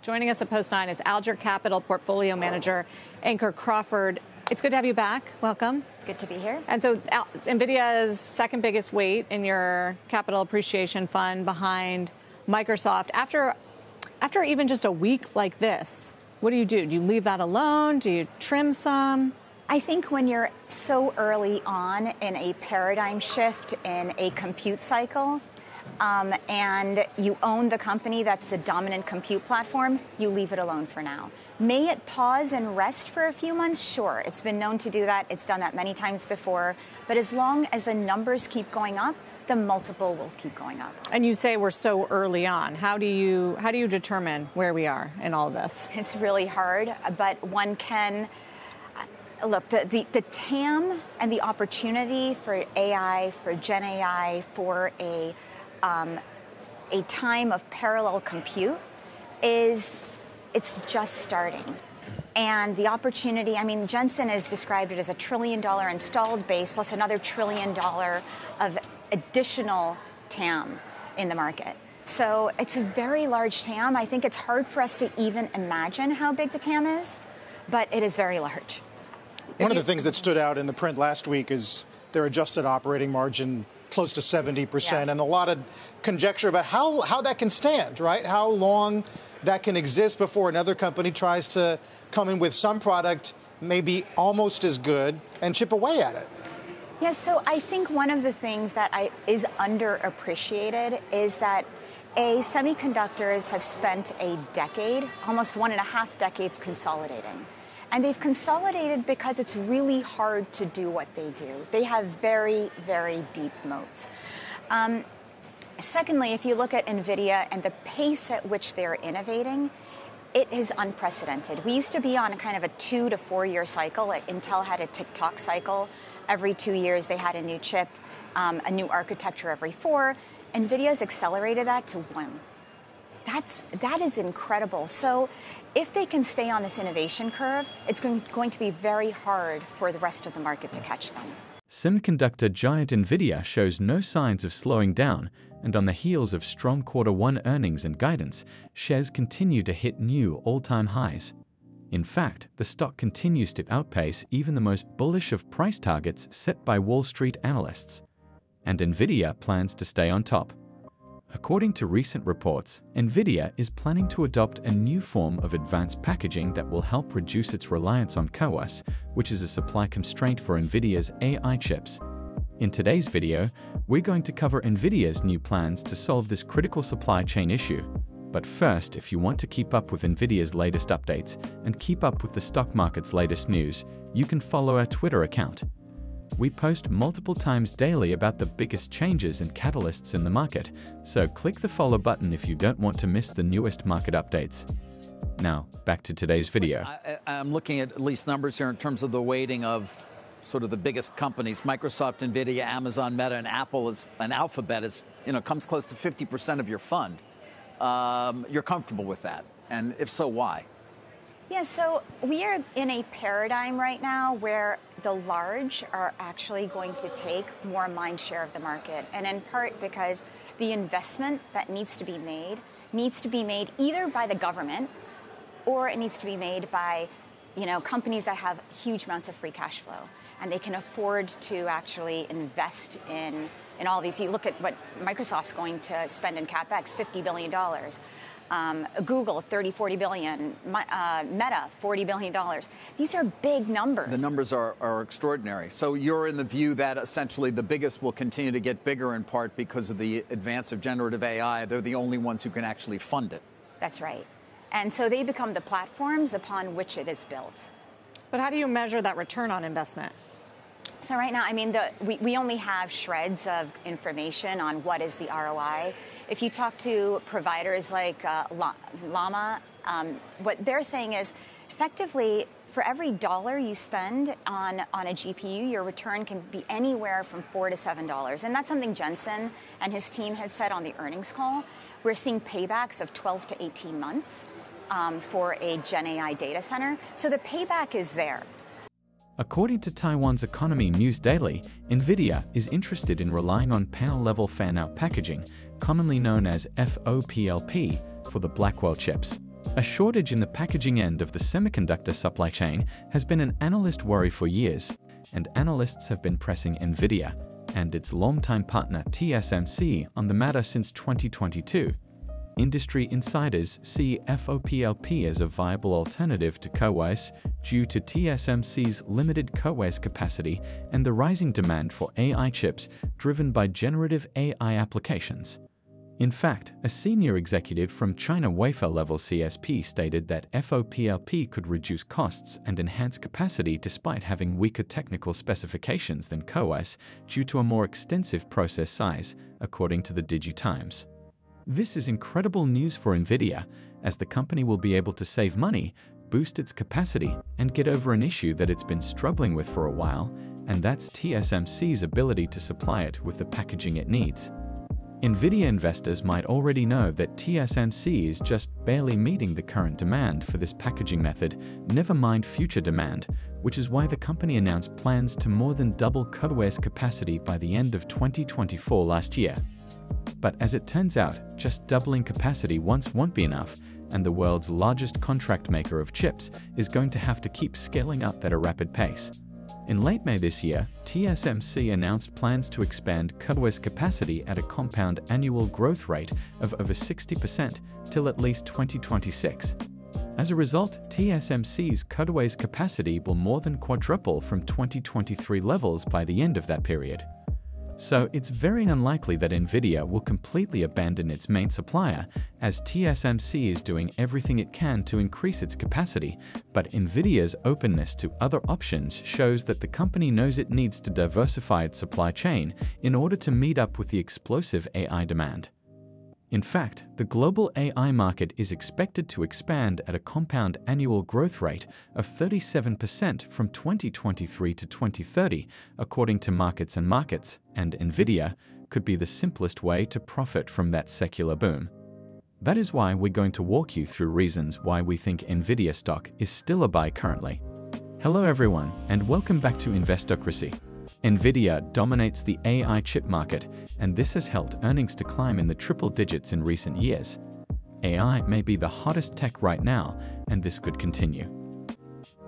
Joining us at Post 9 is Alger Capital Portfolio Manager Ankur Crawford. It's good to have you back. Welcome. Good to be here. And so, NVIDIA's second biggest weight in your capital appreciation fund behind Microsoft. After, after even just a week like this, what do you do? Do you leave that alone? Do you trim some? I think when you're so early on in a paradigm shift in a compute cycle, um, and you own the company that's the dominant compute platform, you leave it alone for now. May it pause and rest for a few months? Sure. It's been known to do that. It's done that many times before. But as long as the numbers keep going up, the multiple will keep going up. And you say we're so early on. How do you how do you determine where we are in all of this? It's really hard, but one can look the, the, the TAM and the opportunity for AI, for Gen AI, for a um, a time of parallel compute is it's just starting. And the opportunity, I mean, Jensen has described it as a trillion dollar installed base plus another trillion dollar of additional TAM in the market. So it's a very large TAM. I think it's hard for us to even imagine how big the TAM is, but it is very large. One of the things that stood out in the print last week is their adjusted operating margin close to 70%, yeah. and a lot of conjecture about how, how that can stand, right? How long that can exist before another company tries to come in with some product maybe almost as good and chip away at it. Yeah, so I think one of the things that I, is underappreciated is that a semiconductors have spent a decade, almost one and a half decades consolidating. And they've consolidated because it's really hard to do what they do. They have very, very deep moats. Um, secondly, if you look at NVIDIA and the pace at which they're innovating, it is unprecedented. We used to be on a kind of a two to four year cycle. Intel had a tick-tock cycle. Every two years, they had a new chip, um, a new architecture every four. NVIDIA's accelerated that to one. That's, that is incredible. So if they can stay on this innovation curve, it's going, to be very hard for the rest of the market to catch them. Semiconductor giant Nvidia shows no signs of slowing down, and on the heels of strong quarter one earnings and guidance, shares continue to hit new all-time highs. In fact, the stock continues to outpace even the most bullish of price targets set by Wall Street analysts. And Nvidia plans to stay on top. According to recent reports, NVIDIA is planning to adopt a new form of advanced packaging that will help reduce its reliance on CoWoS, which is a supply constraint for NVIDIA's AI chips. In today's video, we're going to cover NVIDIA's new plans to solve this critical supply chain issue. But first, if you want to keep up with NVIDIA's latest updates and keep up with the stock market's latest news, you can follow our Twitter account. We post multiple times daily about the biggest changes and catalysts in the market, so click the follow button if you don't want to miss the newest market updates. Now, back to today's video. I, am looking at at least numbers here in terms of the weighting of sort of the biggest companies. Microsoft, Nvidia, Amazon, Meta, and Apple is an Alphabet is you know comes close to 50% of your fund. Um, you're comfortable with that, and if so, why? Yeah, so we are in a paradigm right now where the large are actually going to take more mind share of the market, and in part because the investment that needs to be made needs to be made either by the government or it needs to be made by you know companies that have huge amounts of free cash flow and they can afford to actually invest in in all these. You look at what microsoft's going to spend in capex 50 billion dollars um, Google, 30, 40 billion. Uh, Meta, 40 billion dollars. These are big numbers. The numbers are, are extraordinary. So you're in the view that essentially the biggest will continue to get bigger in part because of the advance of generative AI. They're the only ones who can actually fund it. That's right. And so they become the platforms upon which it is built. But how do you measure that return on investment? So right now, I mean, the, we, we only have shreds of information on what is the ROI. If you talk to providers like uh, Llama, um, what they're saying is effectively for every dollar you spend on, on a GPU, your return can be anywhere from four to seven dollars. And that's something Jensen and his team had said on the earnings call. We're seeing paybacks of 12 to 18 months um, for a Gen AI data center. So the payback is there. According to Taiwan's Economy News Daily, NVIDIA is interested in relying on panel-level fan-out packaging, commonly known as FOPLP, for the Blackwell chips. A shortage in the packaging end of the semiconductor supply chain has been an analyst worry for years, and analysts have been pressing NVIDIA and its longtime partner TSMC on the matter since 2022. Industry insiders see FOPLP as a viable alternative to CoWoS due to TSMC's limited CoWoS capacity and the rising demand for AI chips driven by generative AI applications. In fact, a senior executive from China Wafer Level CSP stated that FOPLP could reduce costs and enhance capacity despite having weaker technical specifications than CoWoS due to a more extensive process size, according to the DigiTimes. This is incredible news for NVIDIA, as the company will be able to save money, boost its capacity, and get over an issue that it's been struggling with for a while, and that's TSMC's ability to supply it with the packaging it needs. NVIDIA investors might already know that TSMC is just barely meeting the current demand for this packaging method, never mind future demand, which is why the company announced plans to more than double CoWoS capacity by the end of 2024 last year. But as it turns out, just doubling capacity once won't be enough, and the world's largest contract maker of chips is going to have to keep scaling up at a rapid pace. In late May this year, TSMC announced plans to expand CoWoS capacity at a compound annual growth rate of over 60% till at least 2026. As a result, TSMC's CoWoS capacity will more than quadruple from 2023 levels by the end of that period. So it's very unlikely that NVIDIA will completely abandon its main supplier, as TSMC is doing everything it can to increase its capacity, but NVIDIA's openness to other options shows that the company knows it needs to diversify its supply chain in order to meet up with the explosive AI demand. In fact, the global AI market is expected to expand at a compound annual growth rate of 37% from 2023 to 2030, according to Markets and Markets, and NVIDIA could be the simplest way to profit from that secular boom. That is why we're going to walk you through reasons why we think NVIDIA stock is still a buy currently. Hello everyone, and welcome back to Investocracy. NVIDIA dominates the AI chip market, and this has helped earnings to climb in the triple digits in recent years. AI may be the hottest tech right now, and this could continue.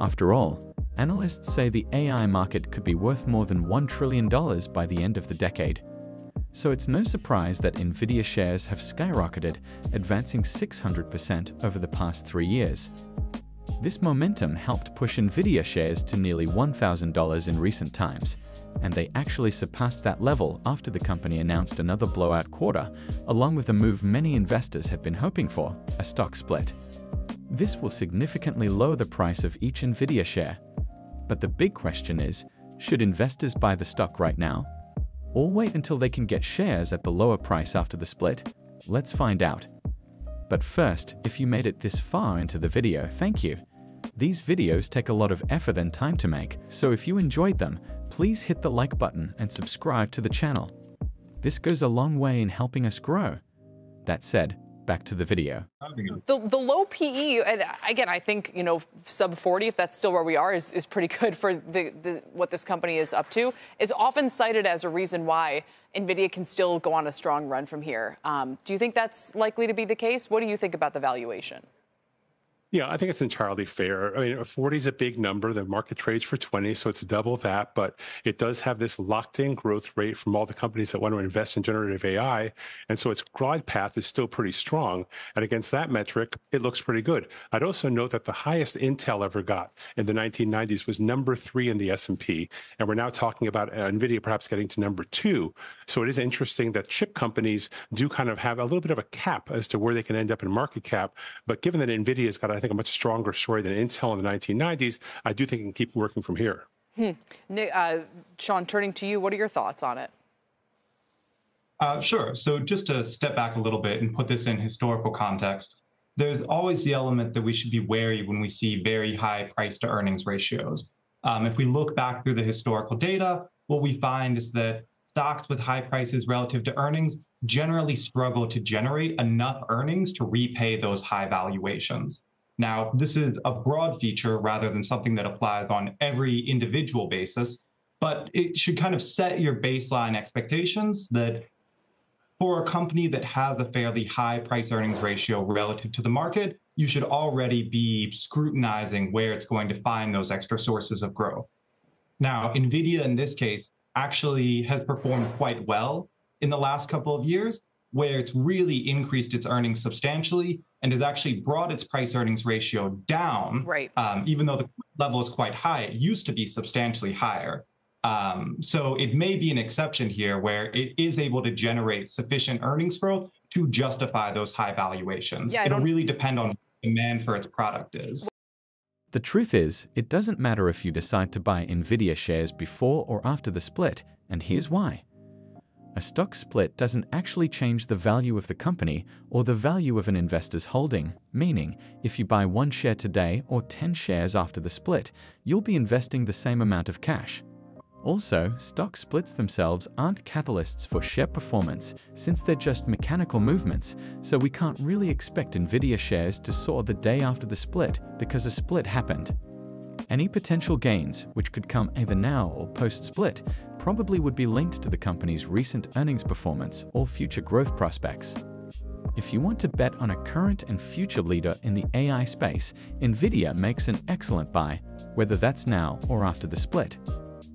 After all, analysts say the AI market could be worth more than $1 trillion by the end of the decade. So it's no surprise that NVIDIA shares have skyrocketed, advancing 600% over the past three years. This momentum helped push NVIDIA shares to nearly $1,000 in recent times, and they actually surpassed that level after the company announced another blowout quarter, along with a move many investors had been hoping for, a stock split. This will significantly lower the price of each NVIDIA share. But the big question is, should investors buy the stock right now? Or wait until they can get shares at the lower price after the split? Let's find out. But first, if you made it this far into the video, thank you. These videos take a lot of effort and time to make, so if you enjoyed them, please hit the like button and subscribe to the channel. This goes a long way in helping us grow. That said, back to the video. The, the low PE, and again, I think, you know, sub 40, if that's still where we are, is, is pretty good for the, the, what this company is up to, is often cited as a reason why NVIDIA can still go on a strong run from here. Um, do you think that's likely to be the case? What do you think about the valuation? Yeah, I think it's entirely fair. I mean, 40 is a big number. The market trades for 20, so it's double that, but it does have this locked in growth rate from all the companies that want to invest in generative AI. And so its glide path is still pretty strong. And against that metric, it looks pretty good. I'd also note that the highest Intel ever got in the 1990s was number three in the S&P. And we're now talking about uh, NVIDIA perhaps getting to number two. So it is interesting that chip companies do kind of have a little bit of a cap as to where they can end up in market cap. But given that NVIDIA's got, I think, a much stronger story than Intel in the 1990s. I do think it can keep working from here. Hmm. Uh, Sean, turning to you, what are your thoughts on it? Uh, sure. So just to step back a little bit and put this in historical context, there's always the element that we should be wary when we see very high price to earnings ratios. Um, if we look back through the historical data, what we find is that stocks with high prices relative to earnings generally struggle to generate enough earnings to repay those high valuations. Now, this is a broad feature rather than something that applies on every individual basis, but it should kind of set your baseline expectations that for a company that has a fairly high price earnings ratio relative to the market, you should already be scrutinizing where it's going to find those extra sources of growth. Now, NVIDIA in this case actually has performed quite well in the last couple of years, where it's really increased its earnings substantially and has actually brought its price earnings ratio down. Right. Um, even though the level is quite high, it used to be substantially higher. Um, so it may be an exception here where it is able to generate sufficient earnings growth to justify those high valuations. Yeah, It'll really depend on demand for its product is. The truth is, it doesn't matter if you decide to buy Nvidia shares before or after the split, and here's why. A stock split doesn't actually change the value of the company or the value of an investor's holding, meaning if you buy one share today or 10 shares after the split, you'll be investing the same amount of cash. Also, stock splits themselves aren't catalysts for share performance since they're just mechanical movements, so we can't really expect Nvidia shares to soar the day after the split because a split happened. Any potential gains, which could come either now or post-split, probably would be linked to the company's recent earnings performance or future growth prospects. If you want to bet on a current and future leader in the AI space, Nvidia makes an excellent buy, whether that's now or after the split.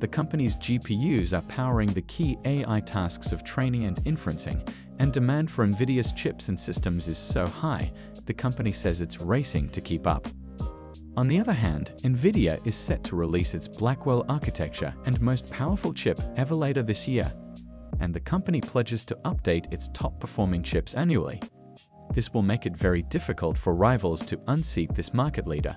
The company's GPUs are powering the key AI tasks of training and inferencing, and demand for NVIDIA's chips and systems is so high, the company says it's racing to keep up. On the other hand, NVIDIA is set to release its Blackwell architecture and most powerful chip ever later this year, and the company pledges to update its top-performing chips annually. This will make it very difficult for rivals to unseat this market leader.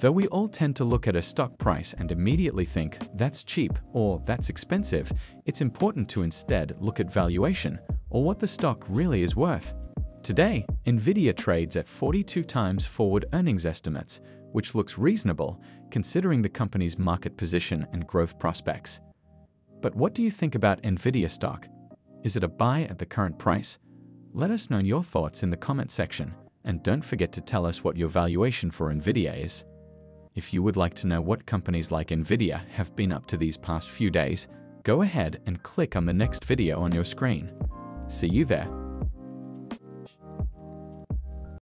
Though we all tend to look at a stock price and immediately think that's cheap or that's expensive, it's important to instead look at valuation or what the stock really is worth. Today, Nvidia trades at 42 times forward earnings estimates, which looks reasonable considering the company's market position and growth prospects. But what do you think about Nvidia stock? Is it a buy at the current price? Let us know your thoughts in the comment section, and don't forget to tell us what your valuation for Nvidia is. If you would like to know what companies like Nvidia have been up to these past few days, go ahead and click on the next video on your screen. See you there.